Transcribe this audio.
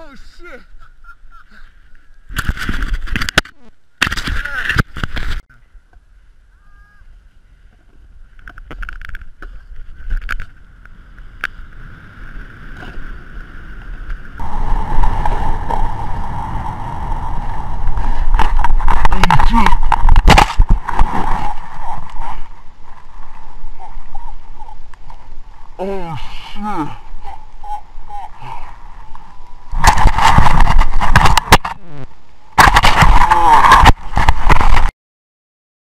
Oh shit. Oh shit.